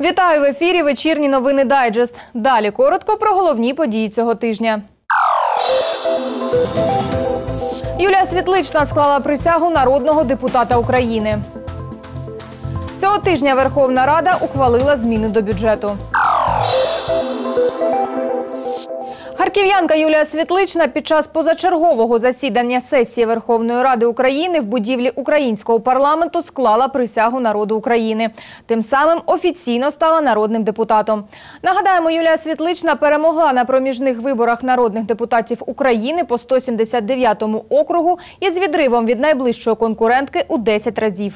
Вітаю в ефірі. Вечірні новини Дайджест. Далі коротко про головні події цього тижня. Юлія Світлична склала присягу народного депутата України. Цього тижня Верховна Рада ухвалила зміни до бюджету. Харків'янка Юлія Світлична під час позачергового засідання сесії Верховної Ради України в будівлі українського парламенту склала присягу народу України. Тим самим офіційно стала народним депутатом. Нагадаємо, Юлія Світлична перемогла на проміжних виборах народних депутатів України по 179-му округу із відривом від найближчої конкурентки у 10 разів.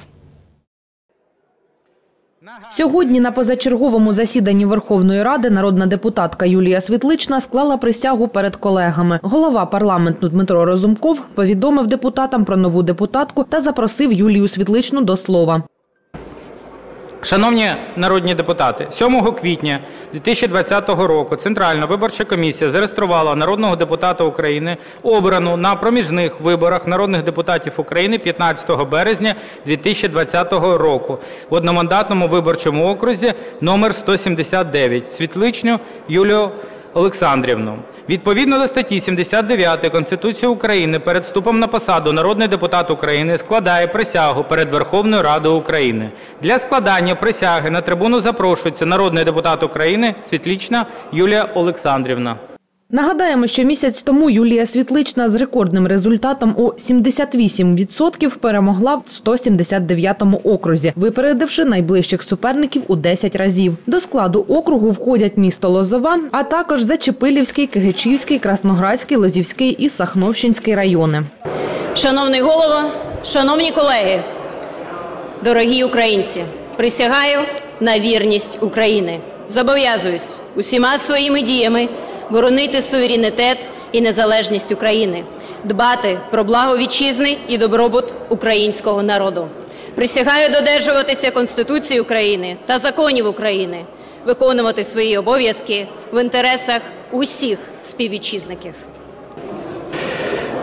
Сьогодні на позачерговому засіданні Верховної Ради народна депутатка Юлія Світлична склала присягу перед колегами. Голова парламенту Дмитро Розумков повідомив депутатам про нову депутатку та запросив Юлію Світличну до слова. Шановні народні депутати, 7 квітня 2020 року Центральна виборча комісія зареєструвала народного депутата України, обрану на проміжних виборах народних депутатів України 15 березня 2020 року в одномандатному виборчому окрузі номер 179 Світличню Юлію Олександрівну. Відповідно до статті 79 Конституції України перед вступом на посаду народний депутат України складає присягу перед Верховною Радою України. Для складання присяги на трибуну запрошується народний депутат України Світлічна Юлія Олександрівна. Нагадаємо, що місяць тому Юлія Світлична з рекордним результатом у 78% перемогла в 179-му окрузі, випередивши найближчих суперників у 10 разів. До складу округу входять місто Лозова, а також Зачепилівський, Кигичівський, Красноградський, Лозівський і Сахновщинський райони. Шановний голово, шановні колеги, дорогі українці, присягаю на вірність України. Зобов'язуюсь усіма своїми діями боронити суверенітет і незалежність України, дбати про благо вітчизни і добробут українського народу. Присягаю додержуватися Конституції України та законів України, виконувати свої обов'язки в інтересах усіх співвітчизників.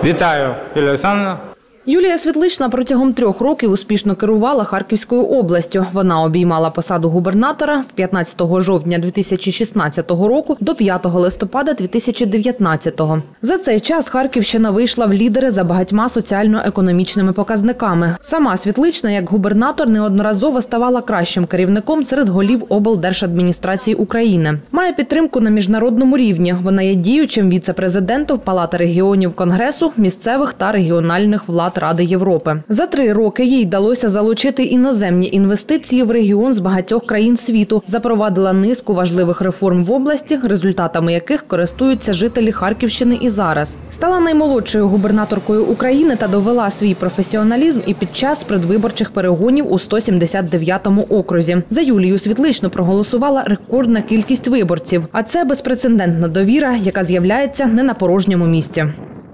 Вітаю, Юлія Олександрівна. Юлія Світлична протягом трьох років успішно керувала Харківською областю. Вона обіймала посаду губернатора з 15 жовтня 2016 року до 5 листопада 2019. За цей час Харківщина вийшла в лідери за багатьма соціально-економічними показниками. Сама Світлична, як губернатор, неодноразово ставала кращим керівником серед голів облдержадміністрації України. Має підтримку на міжнародному рівні. Вона є діючим віце-президентом Палати регіонів Конгресу, місцевих та регіональних влад Ради Європи. За три роки їй вдалося залучити іноземні інвестиції в регіон з багатьох країн світу. Запровадила низку важливих реформ в області, результатами яких користуються жителі Харківщини і зараз. Стала наймолодшою губернаторкою України та довела свій професіоналізм і під час предвиборчих перегонів у 179-му окрузі. За Юлію Світличну проголосувала рекордна кількість виборців. А це безпрецедентна довіра, яка з'являється не на порожньому місці.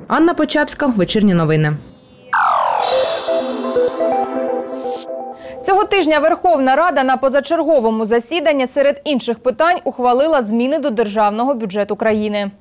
Анна Почапська, вечірні новини. Цього тижня Верховна Рада на позачерговому засіданні серед інших питань ухвалила зміни до державного бюджету країни.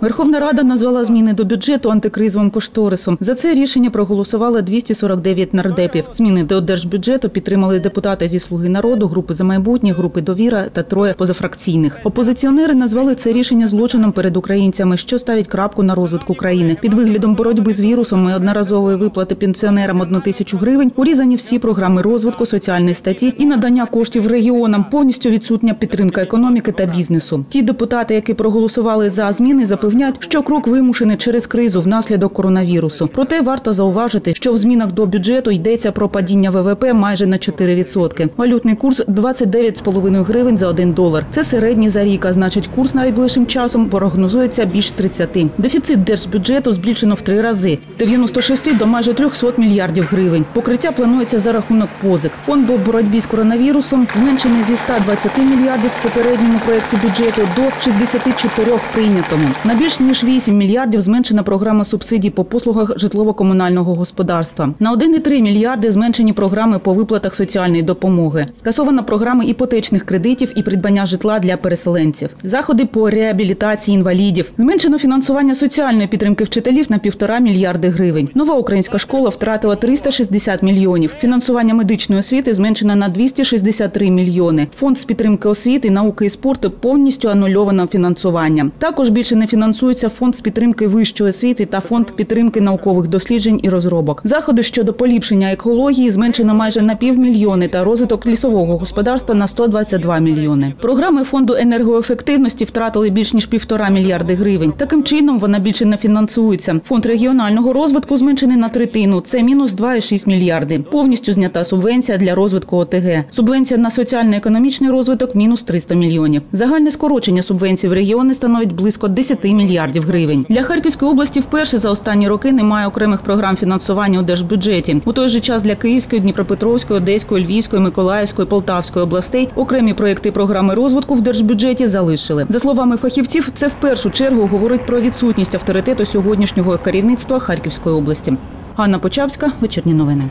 Верховна Рада назвала зміни до бюджету антикризовим кошторисом. За це рішення проголосували 249 нардепів. Зміни до держбюджету підтримали депутати зі Слуги народу, групи за майбутнє, групи довіра та троє позафракційних. Опозиціонери назвали це рішення злочином перед українцями, що ставить крапку на розвитку країни. Під виглядом боротьби з вірусом і одноразової виплати пенсіонерам одну тисячу гривень урізані всі програми розвитку, соціальної статті і надання коштів регіонам. Повністю відсутня підтримка економіки та бізнесу. Ті депутати, які проголосували за зміни, запевняють, що крок вимушений через кризу внаслідок коронавірусу. Проте варто зауважити, що в змінах до бюджету йдеться про падіння ВВП майже на 4%. Валютний курс 29,5 гривень за 1 долар. Це середній за рік, а значить курс найближчим часом прогнозується більш 30. Дефіцит держбюджету збільшено в три рази з 96 до майже 300 мільярдів гривень. Покриття планується за рахунок позик. Фонд по боротьбі з коронавірусом зменшений зі 120 мільярдів в попередньому проєкті бюджету до 64 в прийнятому. На більш ніж 8 мільярдів зменшена програма субсидій по послугах житлово-комунального господарства. На 1,3 мільярди зменшені програми по виплатах соціальної допомоги. Скасована програма іпотечних кредитів і придбання житла для переселенців. Заходи по реабілітації інвалідів. Зменшено фінансування соціальної підтримки вчителів на півтора мільярди гривень. Нова українська школа втратила 360 мільйонів. Фінансування медичної освіти зменшено на 263 мільйони. Фонд з підтримки освіти, науки і спорту повністю анульовано фінансування. Також більше не фінансується фонд з підтримки вищої освіти та фонд підтримки наукових досліджень і розробок. Заходи щодо поліпшення екології зменшено майже на півмільйони та розвиток лісового господарства на 122 мільйони. Програми фонду енергоефективності втратили більш ніж півтора мільярди гривень. Таким чином вона більше не фінансується. Фонд регіонального розвитку зменшений на третину. Це мінус 2,6 мільярди. Повністю знята субвенція для розвитку ОТГ. Субвенція на соціально-економічний розвиток мінус 300 мільйонів. Загальне скорочення субвенцій в регіони становить близько 10 мільярдів гривень. Для Харківської області вперше за останні роки немає окремих програм фінансування у держбюджеті. У той же час для Київської, Дніпропетровської, Одеської, Львівської, Миколаївської, Полтавської областей окремі проекти програми розвитку в держбюджеті залишили. За словами фахівців, це в першу чергу говорить про відсутність авторитету сьогоднішнього керівництва Харківської області. Ганна Почавська, вечірні новини.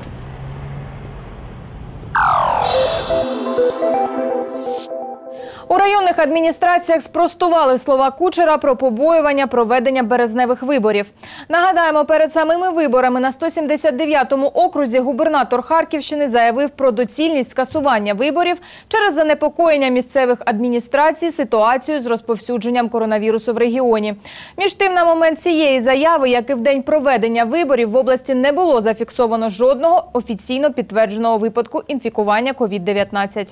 У районних адміністраціях спростували слова Кучера про побоювання проведення березневих виборів. Нагадаємо, перед самими виборами на 179-му окрузі губернатор Харківщини заявив про доцільність скасування виборів через занепокоєння місцевих адміністрацій ситуацією з розповсюдженням коронавірусу в регіоні. Між тим, на момент цієї заяви, як і в день проведення виборів, в області не було зафіксовано жодного офіційно підтвердженого випадку інфікування COVID-19.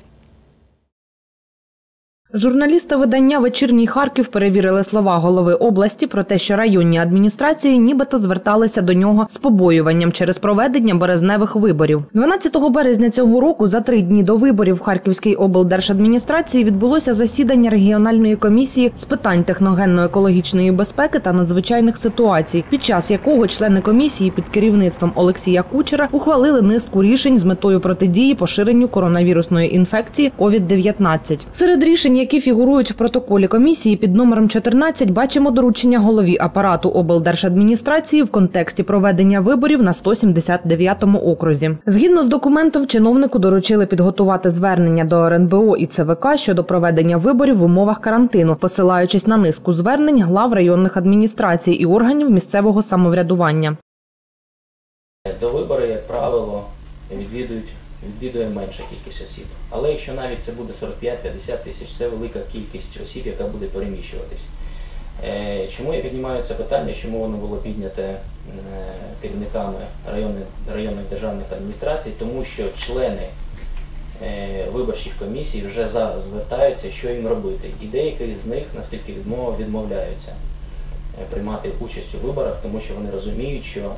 Журналісти видання Вечірній Харків перевірили слова голови області про те, що районні адміністрації нібито зверталися до нього з побоюванням через проведення березневих виборів. 12 березня цього року, за три дні до виборів в Харківській облдержадміністрації, відбулося засідання регіональної комісії з питань техногенно-екологічної безпеки та надзвичайних ситуацій, під час якого члени комісії під керівництвом Олексія Кучера ухвалили низку рішень з метою протидії поширенню коронавірусної інфекції COVID-19. Серед рішень, які фігурують в протоколі комісії під номером 14, бачимо доручення голові апарату облдержадміністрації в контексті проведення виборів на 179-му окрузі. Згідно з документом, чиновнику доручили підготувати звернення до РНБО і ЦВК щодо проведення виборів в умовах карантину, посилаючись на низку звернень глав районних адміністрацій і органів місцевого самоврядування. До вибори, як правило, відвідують, відвідує менша кількість осіб. Але якщо навіть це буде 45-50 тисяч, це велика кількість осіб, яка буде переміщуватись. Е, Чому я піднімаю це питання, чому воно було підняте е, керівниками районних, районних державних адміністрацій? Тому що члени е, виборчих комісій вже зараз звертаються, що їм робити. І деякі з них, наскільки відмова, відмовляються приймати участь у виборах, тому що вони розуміють, що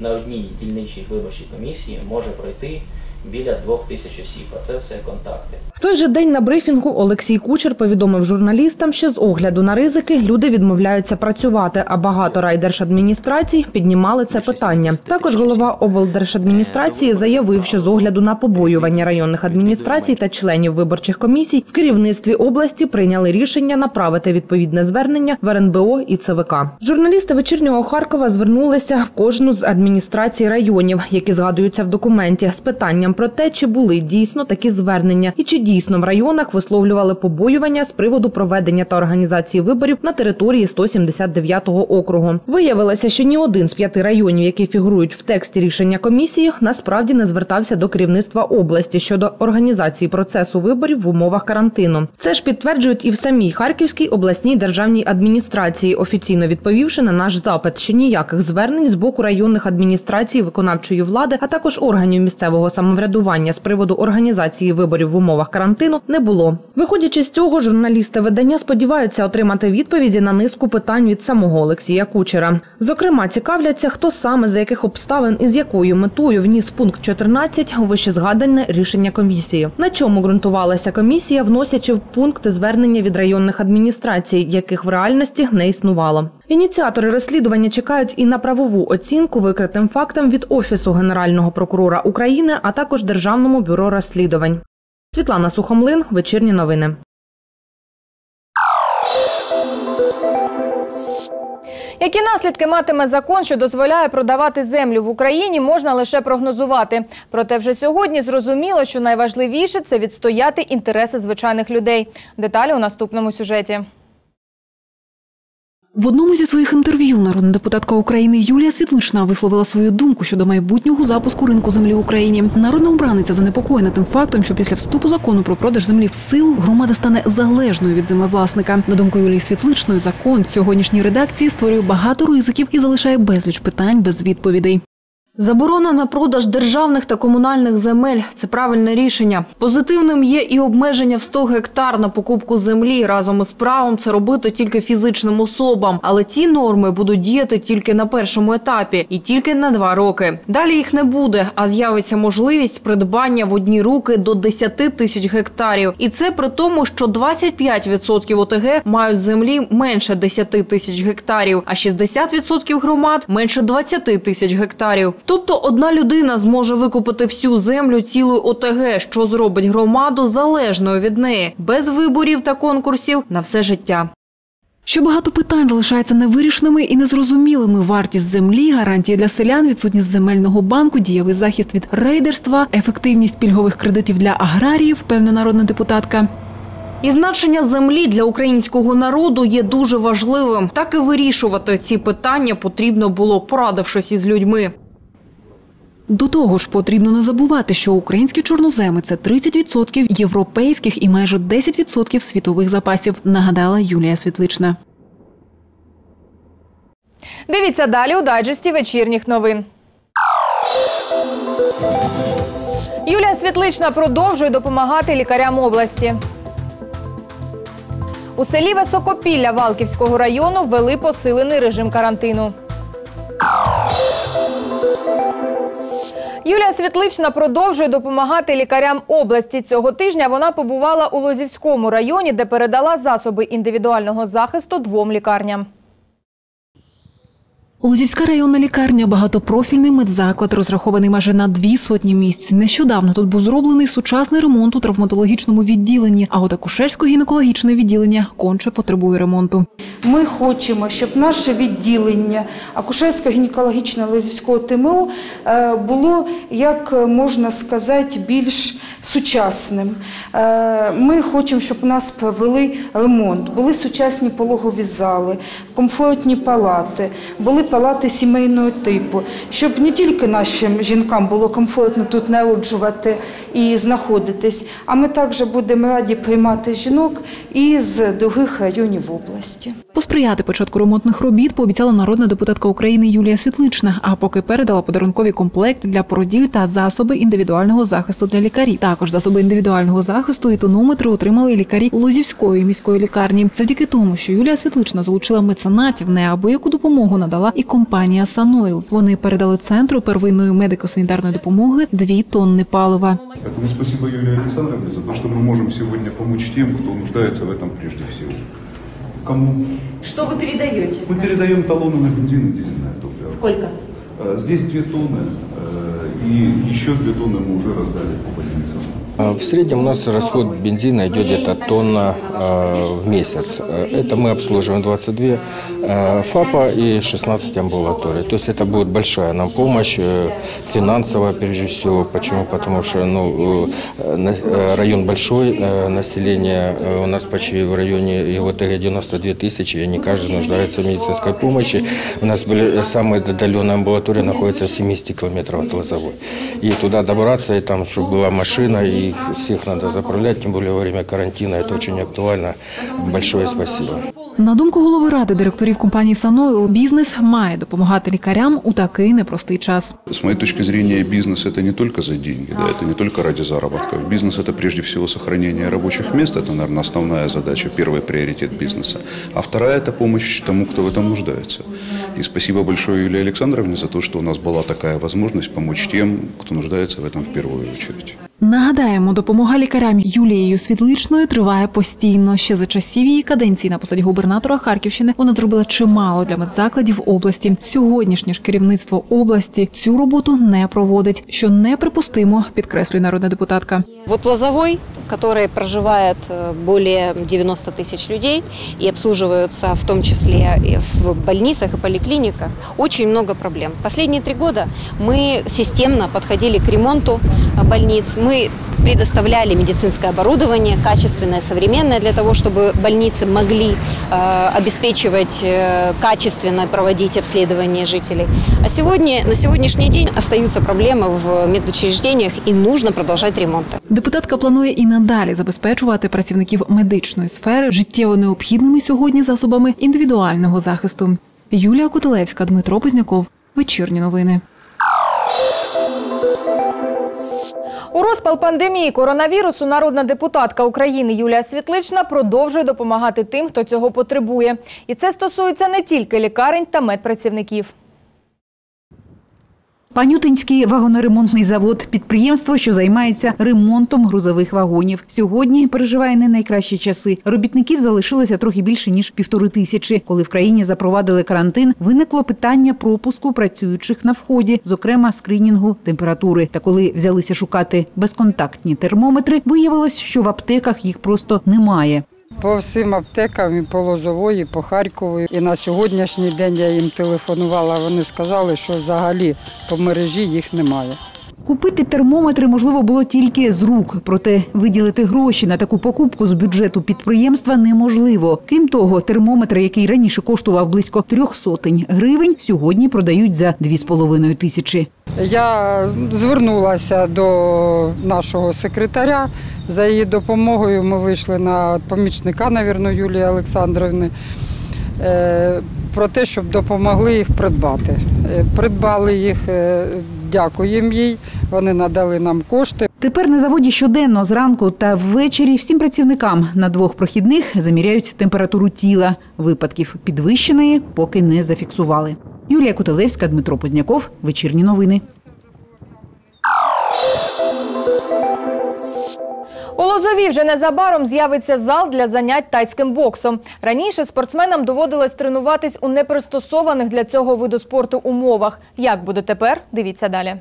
на одній дільничій виборчій комісії може пройти біля двох тисяч осіб, а це все контакти. В той же день на брифінгу Олексій Кучер повідомив журналістам, що з огляду на ризики люди відмовляються працювати, а багато райдержадміністрацій піднімали це питання. Також голова облдержадміністрації заявив, що з огляду на побоювання районних адміністрацій та членів виборчих комісій в керівництві області прийняли рішення направити відповідне звернення в РНБО і ЦВК. Журналісти вечірнього Харкова звернулися в кожну з адміністрацій районів, які згадуються в документі, з питанням про те, чи були дійсно такі звернення, і чи дійсно в районах висловлювали побоювання з приводу проведення та організації виборів на території 179-го округу. Виявилося, що ні один з п'яти районів, які фігурують в тексті рішення комісії, насправді не звертався до керівництва області щодо організації процесу виборів в умовах карантину. Це ж підтверджують і в самій Харківській обласній державній адміністрації, офіційно відповівши на наш запит, що ніяких звернень з боку районних адміністрацій виконавчої влади, а також органів місцевого самоврядування з приводу організації виборів в умовах карантину не було. Виходячи з цього, журналісти видання сподіваються отримати відповіді на низку питань від самого Олексія Кучера. Зокрема, цікавляться, хто саме за яких обставин і з якою метою вніс пункт 14 у вищезгадане рішення комісії. На чому ґрунтувалася комісія, вносячи в пункти звернення від районних адміністрацій, яких в реальності не існувало. Ініціатори розслідування чекають і на правову оцінку викритим фактам від Офісу Генерального прокурора України, а також Державному бюро розслідувань. Світлана Сухомлин, вечірні новини. Які наслідки матиме закон, що дозволяє продавати землю в Україні, можна лише прогнозувати. Проте вже сьогодні зрозуміло, що найважливіше це відстояти інтереси звичайних людей. Деталі у наступному сюжеті. В одному зі своїх інтерв'ю народна депутатка України Юлія Світлична висловила свою думку щодо майбутнього запуску ринку землі в Україні. Народна обраниця занепокоєна тим фактом, що після вступу закону про продаж землі в силу громада стане залежною від землевласника. На думку Юлії Світличної, закон сьогоднішньої редакції створює багато ризиків і залишає безліч питань без відповідей. Заборона на продаж державних та комунальних земель – це правильне рішення. Позитивним є і обмеження в 100 гектар на покупку землі. Разом із правом це робити тільки фізичним особам. Але ці норми будуть діяти тільки на першому етапі і тільки на два роки. Далі їх не буде, а з'явиться можливість придбання в одні руки до 10 тисяч гектарів. І це при тому, що 25% ОТГ мають землі менше 10 тисяч гектарів, а 60% громад менше 20 тисяч гектарів. Тобто одна людина зможе викупити всю землю цілої ОТГ, що зробить громаду залежною від неї, без виборів та конкурсів на все життя. Ще багато питань залишається невирішеними і незрозумілими. Вартість землі, гарантії для селян, відсутність земельного банку, дієвий захист від рейдерства, ефективність пільгових кредитів для аграріїв, певна народна депутатка. І значення землі для українського народу є дуже важливим. Так і вирішувати ці питання потрібно було, порадившись із людьми. До того ж, потрібно не забувати, що українські чорноземи це 30% європейських і майже 10% світових запасів, нагадала Юлія Світлична. Дивіться далі у дайджесті вечірніх новин. Юлія Світлична продовжує допомагати лікарям області. У селі Високопілля Валківського району ввели посилений режим карантину. Юлія Світлична продовжує допомагати лікарям області. Цього тижня вона побувала у Лозівському районі, де передала засоби індивідуального захисту двом лікарням. Лозівська районна лікарня багатопрофільний медзаклад, розрахований майже на дві сотні місць. Нещодавно тут був зроблений сучасний ремонт у травматологічному відділенні, а от акушерсько-гінекологічне відділення конче потребує ремонту. Ми хочемо, щоб наше відділення акушерсько-гінекологічного Лизівського ТМО е, було, як можна сказати, більш сучасним. Е, Ми хочемо, щоб у нас провели ремонт, були сучасні пологові зали, комфортні палати, були палати сімейного типу, щоб не тільки нашим жінкам було комфортно тут народжувати і знаходитись, а ми також будемо раді приймати жінок із других районів області. Посприяти початку ремонтних робіт пообіцяла народна депутатка України Юлія Світлична, а поки передала подарункові комплекти для породіль та засоби індивідуального захисту для лікарів. Також засоби індивідуального захисту і тонометри отримали лікарі Лозівської міської лікарні. Завдяки тому, що Юлія Світлична залучила меценатів, неабияку допомогу надала і компанія Санойл. Вони передали центру первинної медико-санітарної допомоги дві тонни палива. Поэтому спасибо Юлии Александровне за то, что мы можем сегодня помочь тем, кто нуждается в этом прежде всего. Кому? Что вы передаете? Мы передаем талоны на бензин и дизельное топливо. Сколько? Э, Здесь две тонны, э, и еще две тонны мы уже раздали по больницам. А, В среднем у нас расход бензина идет где-то тонна э, в месяц. Это мы обслуживаем 22 э, ФАПа и 16 амбулаторий. То есть это будет большая нам помощь, э, финансовая прежде всего. Почему? Потому что ну, э, э, район большой, население у нас почти в районе его ТГ 92 тысячи, и не каждый нуждается в медицинской помощи. У нас были самые отдаленные амбулатории находятся в 70 километров от Лозовой. И туда добраться, и там, чтобы была машина, и всех надо заправлять, тем более во время карантина. Это очень актуально. Большое спасибо. На думку голови ради директорів компанії Санойл, бізнес має допомагати лікарям у такий непростий час. С моей точки зрения, бизнес это не только за деньги, да, это не только ради заработка. Бизнес это прежде всего сохранение рабочих мест, это, наверное, основная задача, первый приоритет бизнеса. А вторая это помощь тому, кто в этом нуждается. И спасибо большое Юлии Александровне за то, что у нас была такая возможность помочь тем, кто нуждается в этом в первую очередь. Нагадаємо, допомога лікарям Юлією Світличною триває постійно. Ще за часів її каденції на посаді губернатора Харківщини вона зробила чимало для медзакладів області. Сьогоднішнє ж керівництво області цю роботу не проводить, що неприпустимо, підкреслює народна депутатка. Вот Лозовой, который проживает э, более 90 тысяч людей и обслуживаются в том числе и в больницах и поликлиниках, очень много проблем. Последние три года мы системно подходили к ремонту э, больниц. Мы предоставляли медицинское оборудование, качественное, современное, для того, чтобы больницы могли э, обеспечивать э, качественно проводить обследование жителей. А сегодня, на сегодняшний день остаются проблемы в медучреждениях и нужно продолжать ремонты. Депутатка планує і надалі забезпечувати працівників медичної сфери життєво необхідними сьогодні засобами індивідуального захисту. Юлія Котелевська, Дмитро Позняков. Вечірні новини. У розпал пандемії коронавірусу народна депутатка України Юлія Світлична продовжує допомагати тим, хто цього потребує. І це стосується не тільки лікарень та медпрацівників. Панютинський вагоноремонтний завод – підприємство, що займається ремонтом грузових вагонів. Сьогодні переживає не найкращі часи. Робітників залишилося трохи більше ніж півтори тисячі. Коли в країні запровадили карантин, виникло питання пропуску працюючих на вході, зокрема скринінгу температури. Та коли взялися шукати безконтактні термометри, виявилось, що в аптеках їх просто немає. По всім аптекам, і по Лозової, і по Харкову. І на сьогоднішній день я їм телефонувала. Вони сказали, що взагалі по мережі їх немає. Купити термометри можливо було тільки з рук, проте виділити гроші на таку покупку з бюджету підприємства неможливо. Крім того, термометр, який раніше коштував близько трьох сотень гривень, сьогодні продають за дві з половиною тисячі. Я звернулася до нашого секретаря. За її допомогою ми вийшли на помічника, навірно, Юлії Олександровни. е, Про те, щоб допомогли їх придбати. Е, Придбали їх, е, дякуємо їй. Вони надали нам кошти. Тепер на заводі щоденно зранку та ввечері всім працівникам на двох прохідних заміряють температуру тіла. Випадків підвищеної поки не зафіксували. Юлія Котелевська, Дмитро Позняков. Вечірні новини. У Лозові вже незабаром з'явиться зал для занять тайським боксом. Раніше спортсменам доводилось тренуватись у непристосованих для цього виду спорту умовах. Як буде тепер? Дивіться далі.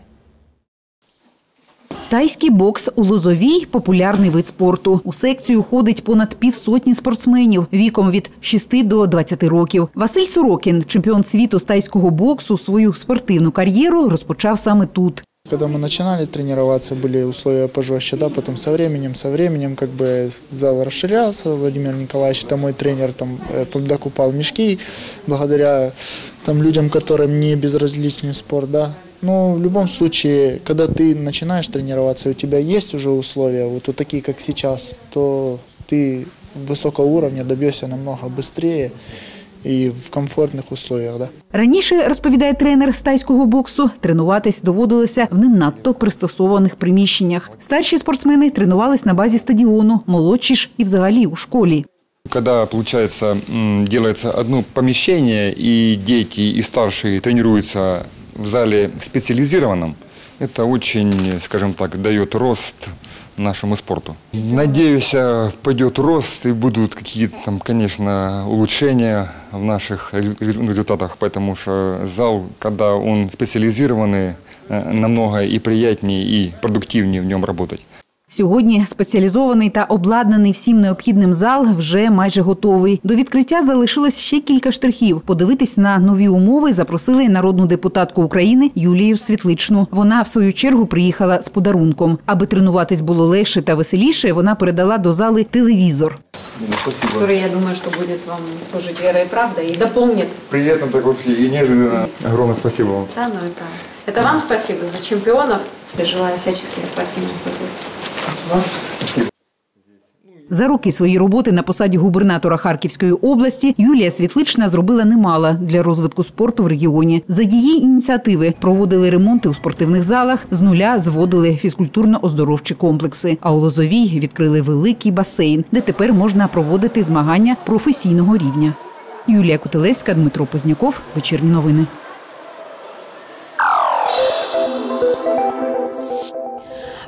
Тайський бокс у Лозовій – популярний вид спорту. У секцію ходить понад півсотні спортсменів віком від 6 до 20 років. Василь Сорокін, чемпіон світу з тайського боксу, свою спортивну кар'єру розпочав саме тут. Когда мы начинали тренироваться, были условия пожестче, да, потом со временем, со временем как бы зал расширялся, Владимир Николаевич, там мой тренер, там э, докупал мешки, благодаря там людям, которым не безразличен спорт, да. Но в любом случае, когда ты начинаешь тренироваться, у тебя есть уже условия, вот, вот такие, как сейчас, то ты высокого уровня добьешься намного быстрее и в комфортных условиях, да. Раніше, розповідає тренер з тайського боксу, тренуватись доводилося в не надто пристосованих приміщеннях. Старші спортсмени тренувались на базі стадіону, молодші ж і взагалі у школі. Когда, получается, делается одно помещение, и дети, и старшие тренируются в зале специализированном, это очень, скажем так, дает рост нашему спорту. Надеюсь, э, пойдет рост и будут какие-то там, конечно, улучшения в наших резу- результатах, потому что зал, когда он специализированный, э, намного и приятнее, и продуктивнее в нем работать. Сьогодні спеціалізований та обладнаний всім необхідним зал вже майже готовий. До відкриття залишилось ще кілька штрихів. Подивитись на нові умови запросили народну депутатку України Юлію Світличну. Вона в свою чергу приїхала з подарунком. Аби тренуватись було легше та веселіше, вона передала до зали телевізор. который, я думаю, что будет вам служить верой и правдой и дополнит. Приятно так вообще и неожиданно. Огромное спасибо вам. Да, ну и правда. Это вам спасибо за чемпионов. Я желаю всяческих спортивных побед. За роки своєї роботи на посаді губернатора Харківської області Юлія Світлична зробила немало для розвитку спорту в регіоні. За її ініціативи проводили ремонти у спортивних залах, з нуля зводили фізкультурно-оздоровчі комплекси. А у Лозовій відкрили великий басейн, де тепер можна проводити змагання професійного рівня. Юлія Котелевська, Дмитро Позняков. Вечірні новини.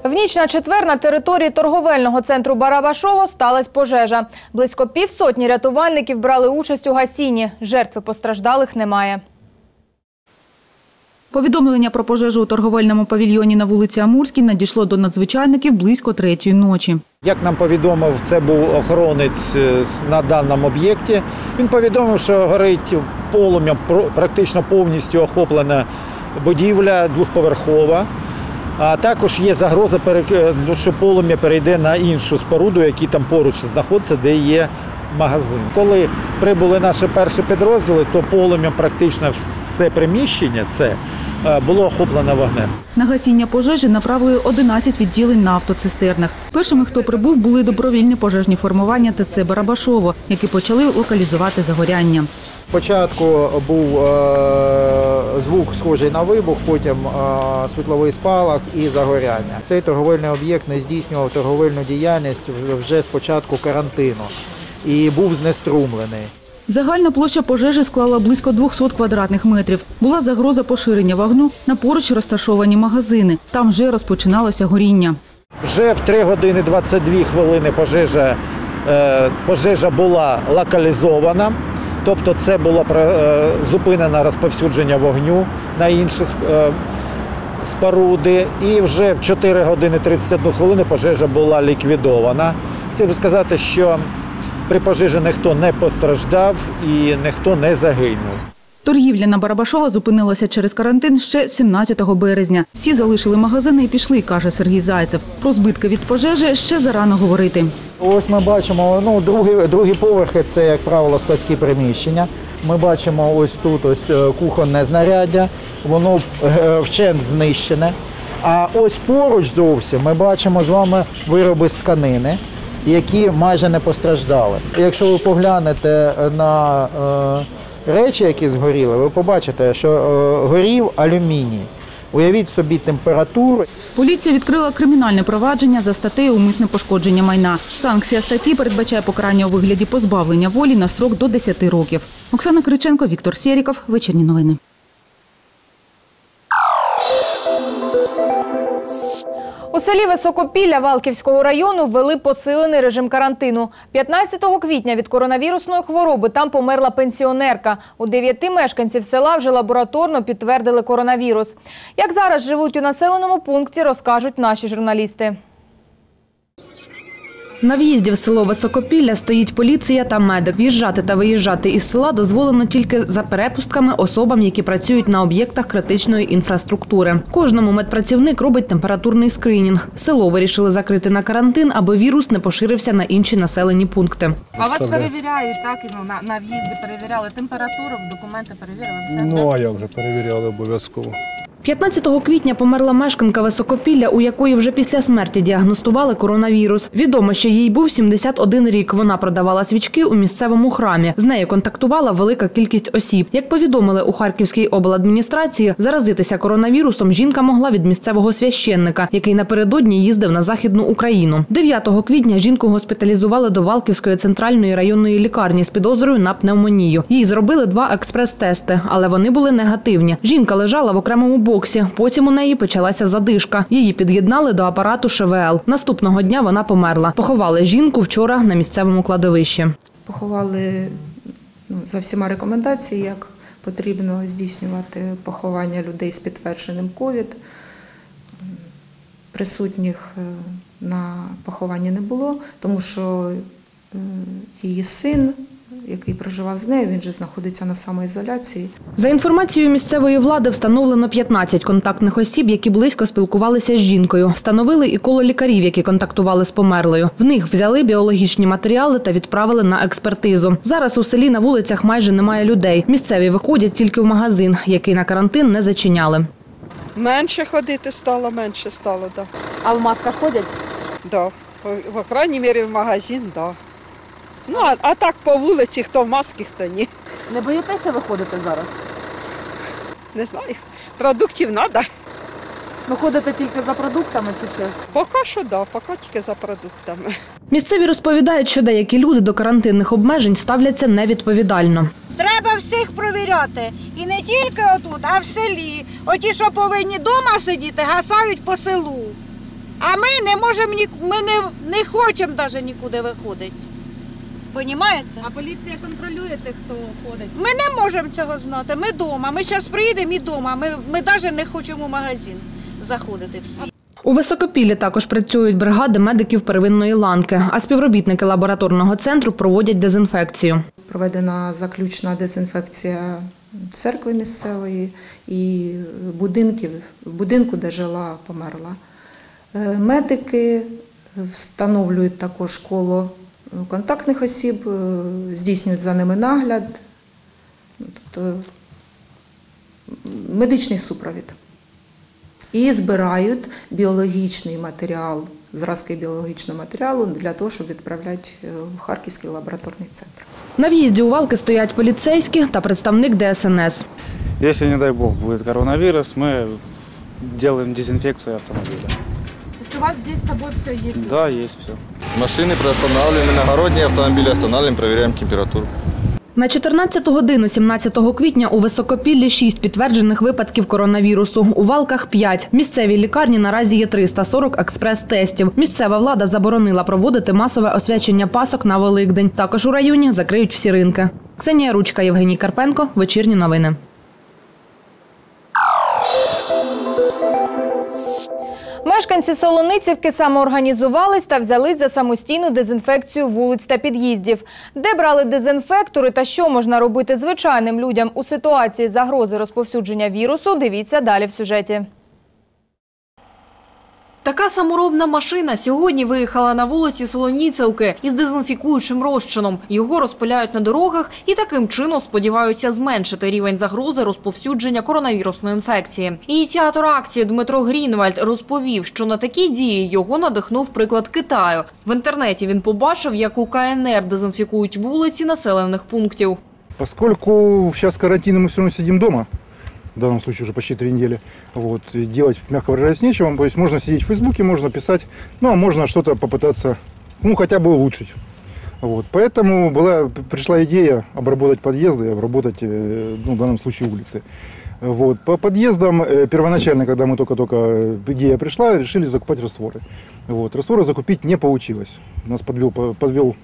В ніч на четвер на території торговельного центру Барабашово сталася пожежа. Близько півсотні рятувальників брали участь у гасінні. Жертви постраждалих немає. Повідомлення про пожежу у торговельному павільйоні на вулиці Амурській надійшло до надзвичайників близько третьої ночі. Як нам повідомив, це був охоронець е, на даному об'єкті. Він повідомив, що горить полум'ям про- практично повністю охоплена будівля двохповерхова. А також є загроза, перек- ну, що полум'я перейде на іншу споруду, які там поруч знаходиться, де є магазин. Коли прибули наші перші підрозділи, то полум'ям практично все приміщення це е, було охоплено вогнем. На гасіння пожежі направили 11 відділень на автоцистернах. Першими, хто прибув, були добровільні пожежні формування ТЦ Барабашово, які почали локалізувати загоряння. Спочатку був е, звук схожий на вибух, потім е, світловий спалах і загоряння. Цей торговельний об'єкт не здійснював торговельну діяльність вже з початку карантину і був знеструмлений. Загальна площа пожежі склала близько 200 квадратних метрів. Була загроза поширення вогню на поруч розташовані магазини. Там вже розпочиналося горіння. Вже в 3 години 22 хвилини пожежа, е, пожежа була локалізована. Тобто це було е, зупинено розповсюдження вогню на інші е, споруди. І вже в 4 години 31 хвилину пожежа була ліквідована. Хотів би сказати, що при пожежі ніхто не постраждав і ніхто не загинув. Торгівля на Барабашова зупинилася через карантин ще 17 березня. Всі залишили магазини і пішли, каже Сергій Зайцев. Про збитки від пожежі ще зарано говорити. Ось ми бачимо, ну, другі, другі поверхи це, як правило, складські приміщення. Ми бачимо ось тут ось е, кухонне знаряддя, воно е, вщент знищене. А ось поруч зовсім ми бачимо з вами вироби з тканини, які майже не постраждали. Якщо ви поглянете на е, речі, які згоріли, ви побачите, що е, горів алюміній. Уявіть собі температуру. Поліція відкрила кримінальне провадження за статтею умисне пошкодження майна. Санкція статті передбачає покарання у вигляді позбавлення волі на строк до 10 років. Оксана Криченко, Віктор Сєріков. Вечірні новини. У селі Високопілля Валківського району ввели посилений режим карантину. 15 квітня від коронавірусної хвороби там померла пенсіонерка. У дев'яти мешканців села вже лабораторно підтвердили коронавірус. Як зараз живуть у населеному пункті, розкажуть наші журналісти. На в'їзді в село Високопілля стоїть поліція та медик. В'їжджати та виїжджати із села дозволено тільки за перепустками особам, які працюють на об'єктах критичної інфраструктури. Кожному медпрацівник робить температурний скринінг. Село вирішили закрити на карантин, аби вірус не поширився на інші населені пункти. А вас перевіряють, так, ну, на, на в'їзді перевіряли температуру, документи перевірили, все? Ну, а я вже перевіряли обов'язково. 15 квітня померла мешканка Високопілля, у якої вже після смерті діагностували коронавірус. Відомо, що їй був 71 рік. Вона продавала свічки у місцевому храмі. З нею контактувала велика кількість осіб. Як повідомили у Харківській обладміністрації, заразитися коронавірусом жінка могла від місцевого священника, який напередодні їздив на західну Україну. 9 квітня жінку госпіталізували до Валківської центральної районної лікарні з підозрою на пневмонію. Їй зробили два експрес-тести, але вони були негативні. Жінка лежала в окремому боксі. Потім у неї почалася задишка. Її під'єднали до апарату ШВЛ. Наступного дня вона померла. Поховали жінку вчора на місцевому кладовищі. Поховали ну, за всіма рекомендаціями, як потрібно здійснювати поховання людей з підтвердженим ковід. Присутніх е, на похованні не було, тому що е, її син, який проживав з нею, він же знаходиться на самоізоляції. За інформацією місцевої влади, встановлено 15 контактних осіб, які близько спілкувалися з жінкою. Встановили і коло лікарів, які контактували з померлою. В них взяли біологічні матеріали та відправили на експертизу. Зараз у селі на вулицях майже немає людей. Місцеві виходять тільки в магазин, який на карантин не зачиняли. Менше ходити стало, менше стало, так. А в масках ходять? Да. По, по крайній мірі в магазин, так. Да. Ну, а, а так по вулиці, хто в маски, хто ні. Не боїтеся виходити зараз? Не знаю. Продуктів треба. Ви ходите тільки за продуктами чи що? Поки що, да, поки тільки за продуктами. Місцеві розповідають, що деякі люди до карантинних обмежень ставляться невідповідально. Треба всіх провіряти. І не тільки отут, а в селі. Оті, що повинні вдома сидіти, гасають по селу. А ми не можемо ні, ми не, не хочемо навіть нікуди виходити. Понімаєте? А поліція контролює тих, хто ходить. Ми не можемо цього знати. Ми вдома. Ми зараз приїдемо і вдома. Ми, ми навіть не хочемо в магазин заходити всі. У Високопіллі також працюють бригади медиків первинної ланки, а співробітники лабораторного центру проводять дезінфекцію. Проведена заключна дезінфекція церкви місцевої і будинків, будинку, де жила, померла. Е, Медики встановлюють також коло контактних осіб, е, здійснюють за ними нагляд, тобто медичний супровід. І збирають біологічний матеріал, зразки біологічного матеріалу для того, щоб відправляти е, в Харківський лабораторний центр. На в'їзді у Валки стоять поліцейські та представник ДСНС. Если, не дай бог, будет коронавирус, мы делаем дезинфекцию автомобиля. У вас здесь с собой все есть? Да, есть все. Машины приостанавливаем, иногородние автомобили останавливаем, проверяем температуру. На 14 годину 17 квітня у Високопіллі 6 підтверджених випадків коронавірусу. У Валках 5. В місцевій лікарні наразі є 340 експрес-тестів. Місцева влада заборонила проводити масове освячення пасок на Великдень. Також у районі закриють всі ринки. Ксенія Ручка, Євгеній Карпенко. Вечірні новини. Мешканці Солоницівки самоорганізувались та взялись за самостійну дезінфекцію вулиць та під'їздів. Де брали дезінфектори та що можна робити звичайним людям у ситуації загрози розповсюдження вірусу, дивіться далі в сюжеті. Така саморобна машина сьогодні виїхала на вулиці Солоніцевки із дезінфікуючим розчином. Його розпиляють на дорогах і таким чином сподіваються зменшити рівень загрози розповсюдження коронавірусної інфекції. Ініціатор акції Дмитро Грінвальд розповів, що на такі дії його надихнув приклад Китаю. В інтернеті він побачив, як у КНР дезінфікують вулиці населених пунктів. Поскольку сейчас карантин, мы все равно сидим дома, в данном случае уже почти три недели, вот, и делать, мягко выражаясь, нечего. То есть можно сидеть в Фейсбуке, можно писать, ну, а можно что-то попытаться, ну, хотя бы улучшить. Вот. Поэтому была, пришла идея обработать подъезды, обработать, э, ну, в данном случае улицы. Вот. По подъездам э, первоначально, когда мы только-только э, идея пришла, решили закупать растворы. Вот. Растворы закупить не получилось. Нас подвел, подвел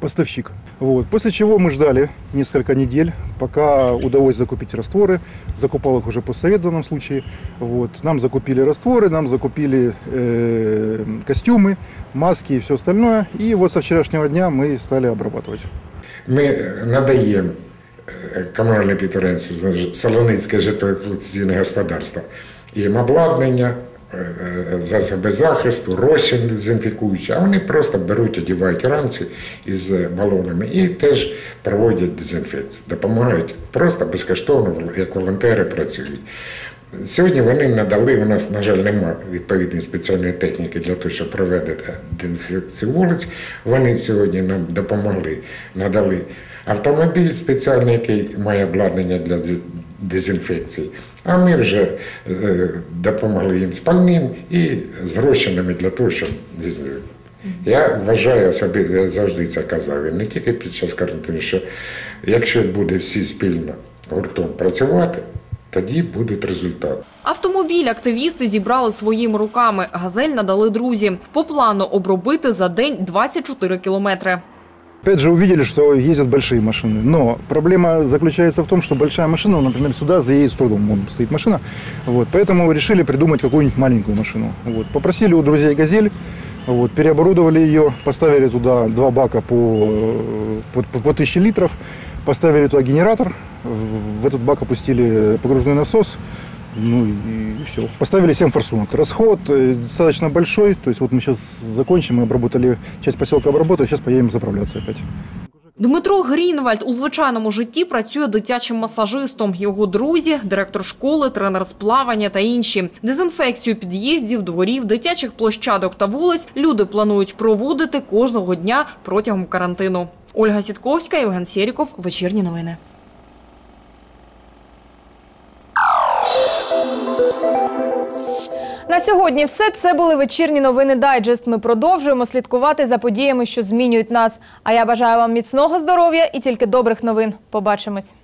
поставщик. Вот. После чего мы ждали несколько недель, пока удалось закупить растворы. Закупал их уже постсовет в данном случае. Вот. Нам закупили растворы, нам закупили э, костюмы, маски и все остальное. И вот со вчерашнего дня мы стали обрабатывать. Ми надаємо е, комунальне підприємство Солоницьке житлово-експлуатаційне господарство їм обладнання, е, е, засоби захисту, розчин дезінфікуючий, а вони просто беруть, одягають ранці із балонами і теж проводять дезінфекцію, допомагають просто безкоштовно, як волонтери працюють. Сьогодні вони надали, у нас, на жаль, немає відповідної спеціальної техніки для того, щоб провести дезінфекцію вулиць. Вони сьогодні нам допомогли, надали автомобіль спеціальний, який має обладнання для дезінфекції. А ми вже е, допомогли їм з пальним і з розчинами для того, щоб. Я вважаю собі, я завжди це казав, і не тільки під час карантину, що якщо буде всі спільно гуртом працювати, тоді будуть результати. Автомобіль активісти зібрали своїми руками. Газель надали друзі. По плану обробити за день 24 кілометри. Опять же, увидели, что ездят большие машины. Но проблема заключается в том, что большая машина, например, сюда заедет с трудом. Вон стоит машина. Вот, поэтому решили придумать какую-нибудь маленькую машину. Вот, попросили у друзей «Газель», вот, переоборудовали ее, поставили туда два бака по, э, по, по, по 1000 литров, поставили туда генератор, в этот бак опустили погружной насос, ну и, все. Поставили 7 форсунок. Расход э, достаточно большой, то есть вот мы сейчас закончим, мы обработали, часть поселка обработали, сейчас поедем заправляться опять. Дмитро Грінвальд у звичайному житті працює дитячим масажистом. Його друзі, директор школи, тренер з плавання та інші. Дезінфекцію під'їздів, дворів, дитячих площадок та вулиць люди планують проводити кожного дня протягом карантину. Ольга Сітковська, Євген Сєріков. Вечірні новини. На сьогодні все це були вечірні новини Дайджест. Ми продовжуємо слідкувати за подіями, що змінюють нас. А я бажаю вам міцного здоров'я і тільки добрих новин. Побачимось.